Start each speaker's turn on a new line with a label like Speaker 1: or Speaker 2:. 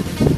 Speaker 1: Thank you.